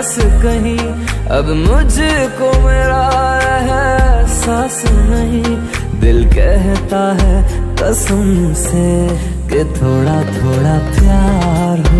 पास कहीं। अब मुझको मेरा सास नहीं। दिल कहता है कसम से कि थोड़ा थोड़ा प्यार हुआ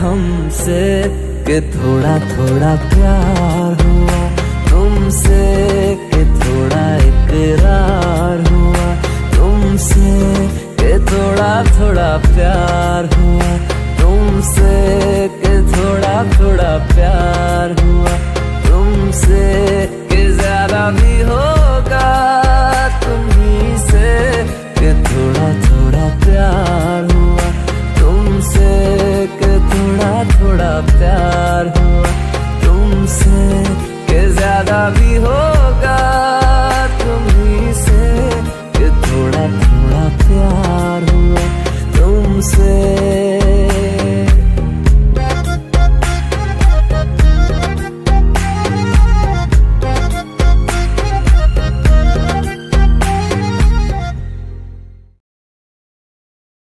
हमसे के थोड़ा थोड़ा प्यार हुआ। तुमसे के थोड़ा इकरार हुआ। तुमसे के थोड़ा थोड़ा प्यार